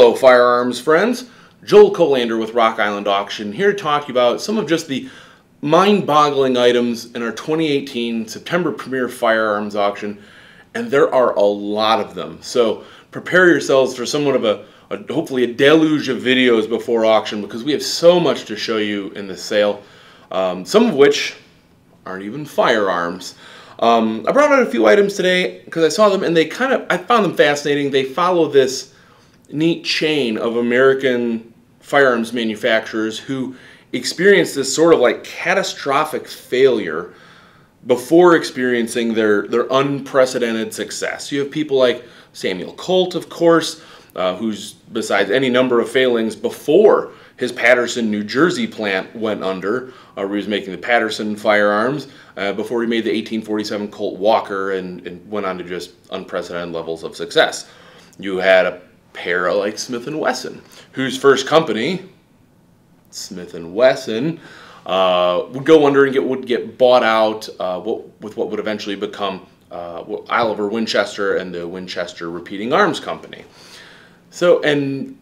Hello, firearms friends. Joel Kolander with Rock Island Auction here to talk about some of just the mind-boggling items in our 2018 September Premier Firearms Auction, and there are a lot of them. So prepare yourselves for somewhat of a, a hopefully a deluge of videos before auction because we have so much to show you in this sale, um, some of which aren't even firearms. Um, I brought out a few items today because I saw them and they kind of, I found them fascinating. They follow this neat chain of American firearms manufacturers who experienced this sort of like catastrophic failure before experiencing their, their unprecedented success. You have people like Samuel Colt, of course, uh, who's besides any number of failings before his Paterson, New Jersey plant went under, uh, where he was making the Paterson firearms, uh, before he made the 1847 Colt Walker and, and went on to just unprecedented levels of success. You had a pair like Smith & Wesson, whose first company, Smith & Wesson, uh, would go under and get would get bought out uh, what, with what would eventually become uh, Oliver Winchester and the Winchester Repeating Arms Company. So, and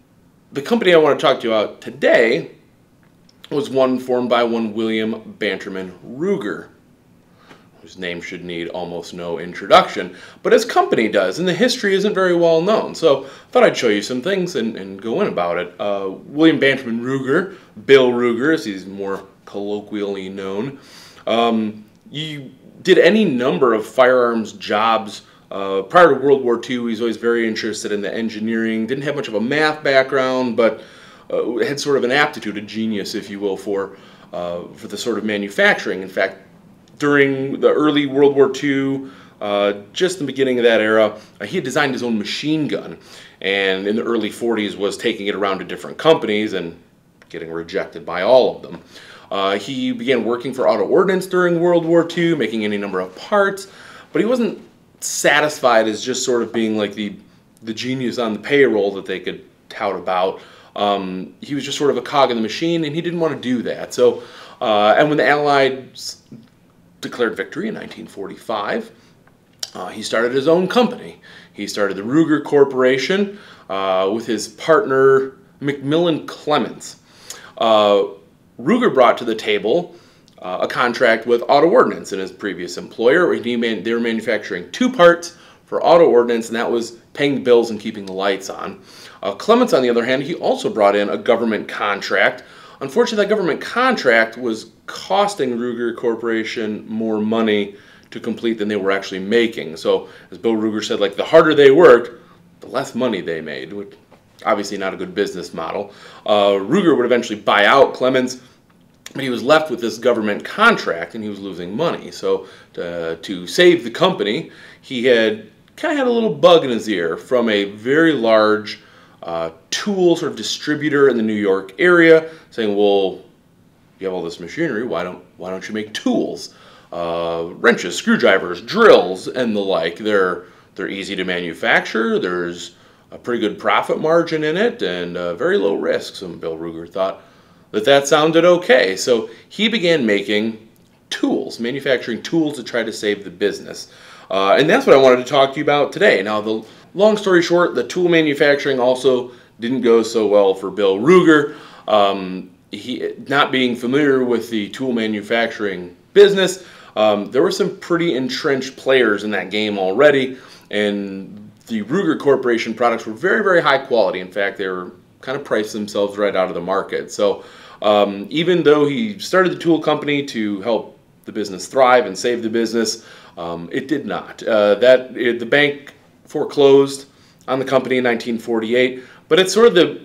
the company I want to talk to you about today was one formed by one William Batterman Ruger whose name should need almost no introduction, but his company does, and the history isn't very well known. So I thought I'd show you some things and, and go in about it. Uh, William Batterman Ruger, Bill Ruger, as he's more colloquially known, um, you did any number of firearms jobs uh, prior to World War II. He's always very interested in the engineering. Didn't have much of a math background, but uh, had sort of an aptitude, a genius, if you will, for uh, for the sort of manufacturing. In fact, during the early World War II, uh, just the beginning of that era, uh, he had designed his own machine gun, and in the early 40s was taking it around to different companies and getting rejected by all of them. Uh, he began working for Auto Ordnance during World War II, making any number of parts, but he wasn't satisfied as just sort of being like the the genius on the payroll that they could tout about. Um, he was just sort of a cog in the machine, and he didn't want to do that. So, uh, and when the Allies declared victory in 1945. Uh, he started his own company. He started the Ruger Corporation uh, with his partner McMillan Clements. Uh, Ruger brought to the table uh, a contract with Auto Ordnance and his previous employer. He they were manufacturing two parts for Auto Ordnance, and that was paying the bills and keeping the lights on. Uh, Clements, on the other hand, he also brought in a government contract Unfortunately, that government contract was costing Ruger Corporation more money to complete than they were actually making. So, as Bill Ruger said, like the harder they worked, the less money they made, which obviously not a good business model. Uh, Ruger would eventually buy out Clements, but he was left with this government contract and he was losing money. So, to, to save the company, he had kind of had a little bug in his ear from a very large uh, tool sort of distributor in the New York area saying, well, you have all this machinery, why don't, why don't you make tools? Uh, wrenches, screwdrivers, drills, and the like. They're, they're easy to manufacture, there's a pretty good profit margin in it, and uh, very low risk. So Bill Ruger thought that that sounded okay. So he began making tools, manufacturing tools to try to save the business. Uh, and that's what I wanted to talk to you about today. Now, the long story short, the tool manufacturing also didn't go so well for Bill Ruger. Um, he, not being familiar with the tool manufacturing business, um, there were some pretty entrenched players in that game already, and the Ruger Corporation products were very, very high quality. In fact, they were kind of priced themselves right out of the market. So um, even though he started the tool company to help the business thrive and save the business, um, it did not. Uh, that it, the bank foreclosed on the company in 1948, but it's sort of the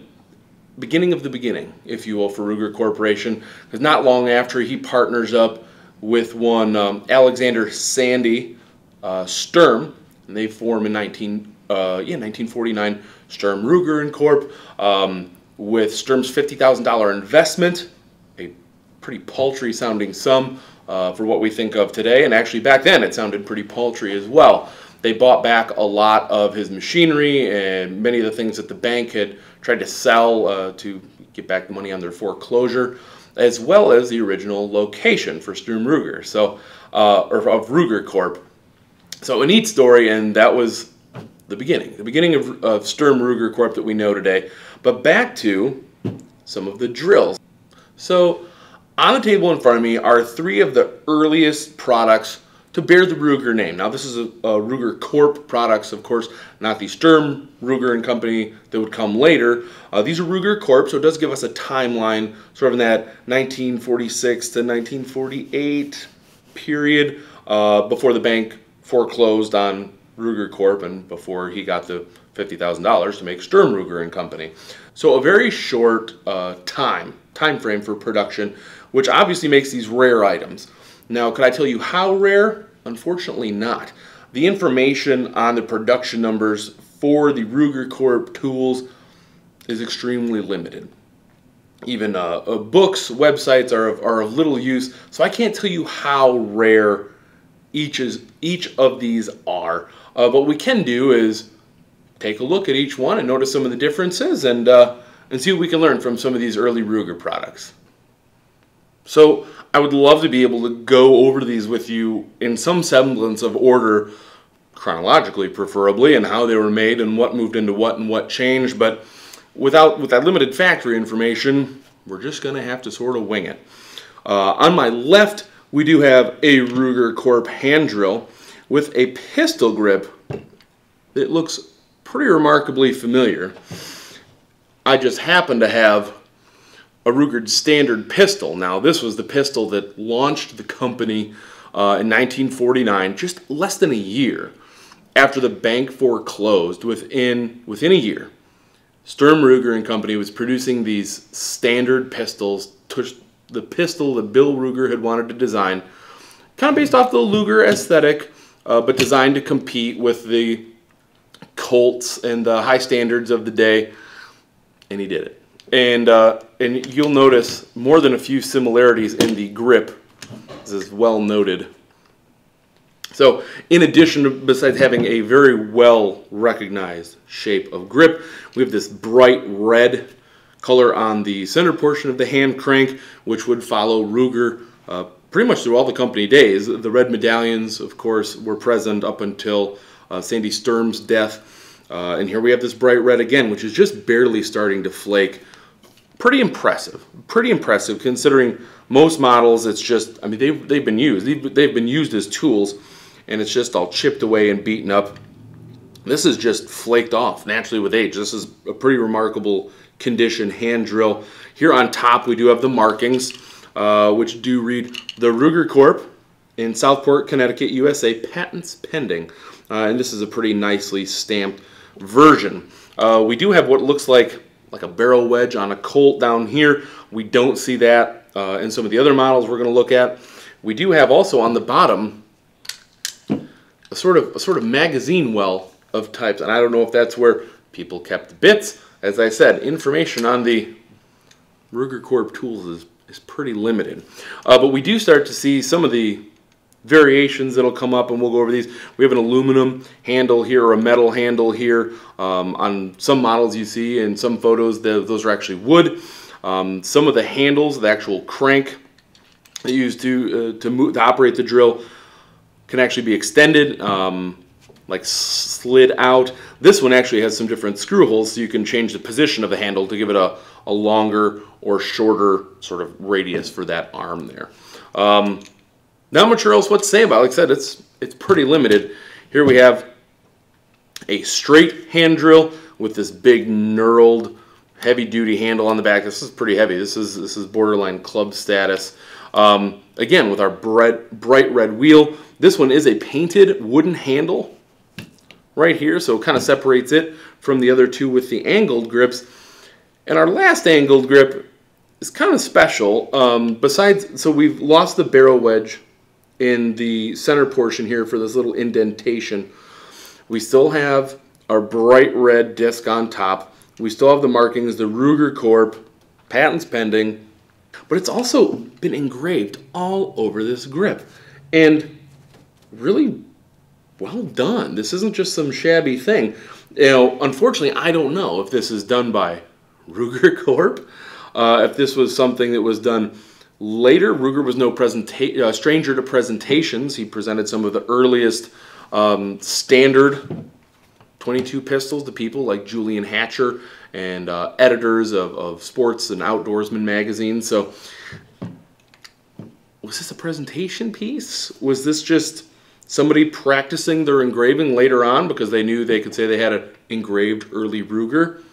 beginning of the beginning, if you will, for Ruger Corporation, because not long after he partners up with one um, Alexander Sandy uh, Sturm, and they form in 19, uh, yeah, 1949 Sturm Ruger and Corp. Um, with Sturm's $50,000 investment, a pretty paltry sounding sum uh, for what we think of today, and actually back then it sounded pretty paltry as well. They bought back a lot of his machinery and many of the things that the bank had tried to sell uh, to get back the money on their foreclosure, as well as the original location for Sturm Ruger, so uh, or of Ruger Corp. So a neat story, and that was the beginning, the beginning of, of Sturm Ruger Corp that we know today. But back to some of the drills. So on the table in front of me are three of the earliest products to bear the Ruger name. Now this is a, a, Ruger Corp products, of course, not the Sturm Ruger and Company that would come later. Uh, these are Ruger Corp, so it does give us a timeline, sort of in that 1946 to 1948 period uh, before the bank foreclosed on Ruger Corp and before he got the $50,000 to make Sturm Ruger and Company. So a very short uh, time, time frame for production, which obviously makes these rare items. Now, could I tell you how rare? Unfortunately not. The information on the production numbers for the Ruger Corp tools is extremely limited. Even uh, uh, books, websites are of, are of little use, so I can't tell you how rare each, is, each of these are. Uh, what we can do is take a look at each one and notice some of the differences and, uh, and see what we can learn from some of these early Ruger products. So I would love to be able to go over these with you in some semblance of order, chronologically preferably, and how they were made and what moved into what and what changed. But without with that limited factory information, we're just going to have to sort of wing it. Uh, on my left, we do have a Ruger Corp hand drill with a pistol grip that looks pretty remarkably familiar. I just happen to have a Ruger standard pistol. Now, this was the pistol that launched the company uh, in 1949, just less than a year after the bank foreclosed. Within within a year, Sturm Ruger and Company was producing these standard pistols, the pistol that Bill Ruger had wanted to design, kind of based off the Luger aesthetic, uh, but designed to compete with the Colts and the high standards of the day, and he did it and uh, and you'll notice more than a few similarities in the grip. This is well noted. So, in addition, to, besides having a very well recognized shape of grip, we have this bright red color on the center portion of the hand crank, which would follow Ruger uh, pretty much through all the company days. The red medallions, of course, were present up until uh, Sandy Sturm's death. Uh, and here we have this bright red again, which is just barely starting to flake pretty impressive. Pretty impressive considering most models it's just, I mean, they've, they've been used. They've, they've been used as tools and it's just all chipped away and beaten up. This is just flaked off naturally with age. This is a pretty remarkable condition hand drill. Here on top we do have the markings, uh, which do read the Ruger Corp in Southport, Connecticut, USA, patents pending. Uh, and this is a pretty nicely stamped version. Uh, we do have what looks like like a barrel wedge on a Colt down here. We don't see that uh, in some of the other models we're going to look at. We do have also on the bottom a sort of a sort of magazine well of types, and I don't know if that's where people kept bits. As I said, information on the Ruger Corp tools is, is pretty limited. Uh, but we do start to see some of the variations that'll come up and we'll go over these. We have an aluminum handle here or a metal handle here. Um, on some models you see in some photos the, those are actually wood. Um, some of the handles, the actual crank that used to, uh, to, move, to operate the drill can actually be extended, um, like slid out. This one actually has some different screw holes so you can change the position of the handle to give it a, a longer or shorter sort of radius for that arm there. Um, not much else what to say about it. Like I said, it's, it's pretty limited. Here we have a straight hand drill with this big knurled heavy duty handle on the back. This is pretty heavy. This is this is borderline club status. Um, again, with our bright, bright red wheel. This one is a painted wooden handle right here, so it kind of separates it from the other two with the angled grips. And our last angled grip is kind of special. Um, besides, so we've lost the barrel wedge in the center portion here for this little indentation. We still have our bright red disc on top. We still have the markings, the Ruger Corp, patents pending, but it's also been engraved all over this grip. And really well done. This isn't just some shabby thing. You know, unfortunately, I don't know if this is done by Ruger Corp, uh, if this was something that was done Later, Ruger was no uh, stranger to presentations. He presented some of the earliest um, standard 22 pistols to people like Julian Hatcher and uh, editors of, of sports and outdoorsman magazines. So, was this a presentation piece? Was this just somebody practicing their engraving later on because they knew they could say they had an engraved early Ruger?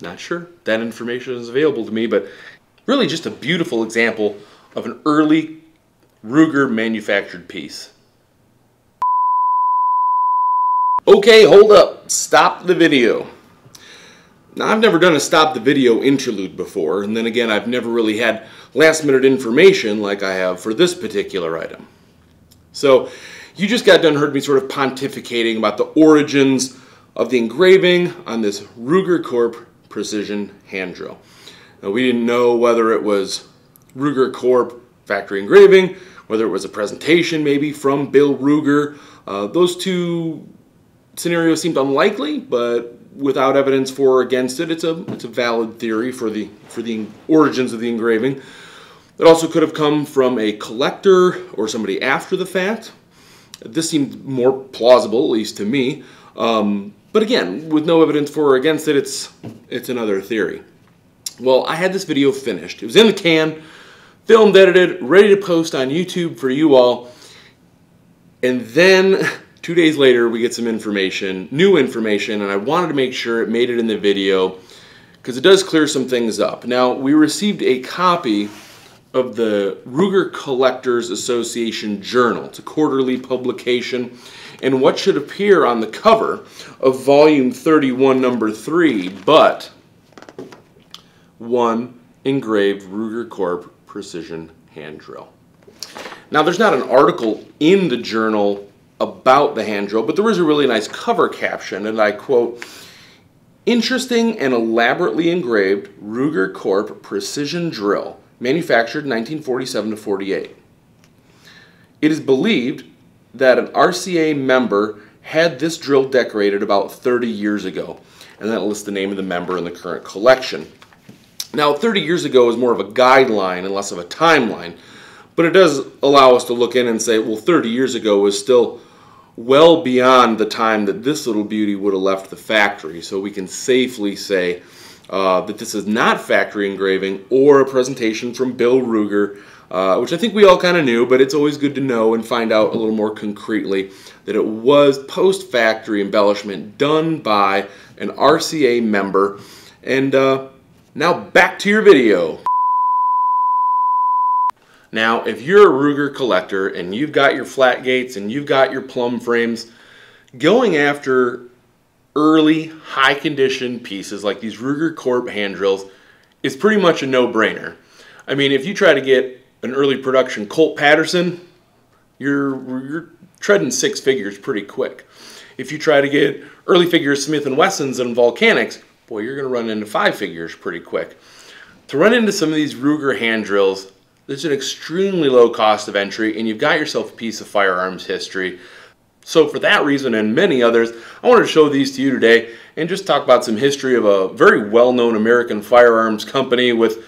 Not sure. That information is available to me, but really just a beautiful example of an early Ruger manufactured piece. Okay, hold up. Stop the video. Now, I've never done a stop the video interlude before, and then again, I've never really had last minute information like I have for this particular item. So, you just got done heard me sort of pontificating about the origins of the engraving on this Ruger Corp precision hand drill. We didn't know whether it was Ruger Corp factory engraving, whether it was a presentation maybe from Bill Ruger. Uh, those two scenarios seemed unlikely, but without evidence for or against it, it's a it's a valid theory for the for the origins of the engraving. It also could have come from a collector or somebody after the fact. This seemed more plausible, at least to me. Um, but again, with no evidence for or against it, it's it's another theory. Well, I had this video finished. It was in the can, filmed, edited, ready to post on YouTube for you all. And then Two days later, we get some information, new information, and I wanted to make sure it made it in the video because it does clear some things up. Now, we received a copy of the Ruger Collectors Association Journal. It's a quarterly publication, and what should appear on the cover of volume 31, number 3, but one engraved Ruger Corp precision hand drill. Now, there's not an article in the journal about the hand drill, but there is a really nice cover caption, and I quote, Interesting and elaborately engraved Ruger Corp precision drill, manufactured 1947 to 48. It is believed that an RCA member had this drill decorated about 30 years ago, and that lists the name of the member in the current collection. Now, 30 years ago is more of a guideline and less of a timeline, but it does allow us to look in and say, well, 30 years ago was still well beyond the time that this little beauty would have left the factory. So we can safely say uh, that this is not factory engraving or a presentation from Bill Ruger, uh, which I think we all kind of knew, but it's always good to know and find out a little more concretely that it was post-factory embellishment done by an RCA member. And uh, now back to your video. Now, if you're a Ruger collector and you've got your flat gates and you've got your plumb frames, going after early high condition pieces like these Ruger Corp hand drills is pretty much a no-brainer. I mean, if you try to get an early production Colt Paterson, you're, you're treading six figures pretty quick. If you try to get early figures Smith & Wessons and Volcanics, boy, you're going to run into five figures pretty quick. To run into some of these Ruger hand drills, there's an extremely low cost of entry and you've got yourself a piece of firearms history. So for that reason and many others, I wanted to show these to you today and just talk about some history of a very well-known American firearms company with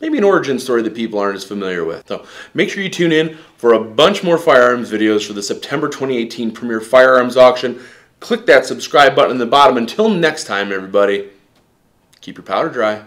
maybe an origin story that people aren't as familiar with. So make sure you tune in for a bunch more firearms videos for the September 2018 Premier Firearms Auction. Click that subscribe button in the bottom. Until next time, everybody, keep your powder dry.